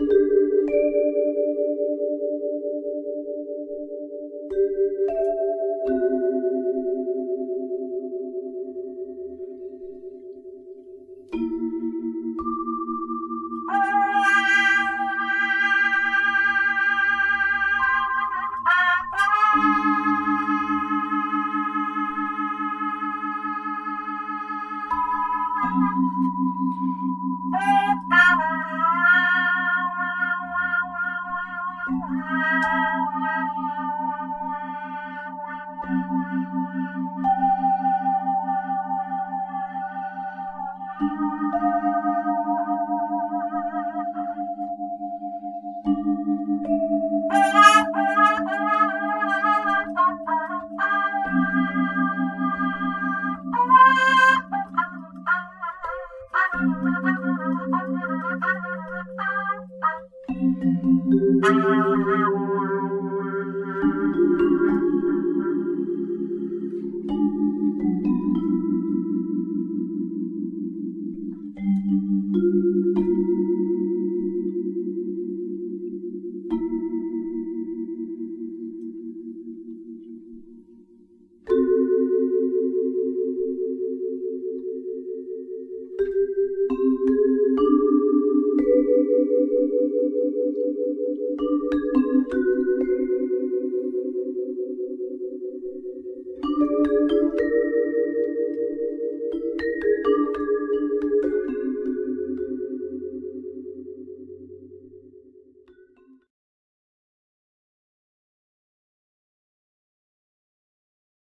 Bye. Ah, ah, ah. Thank you.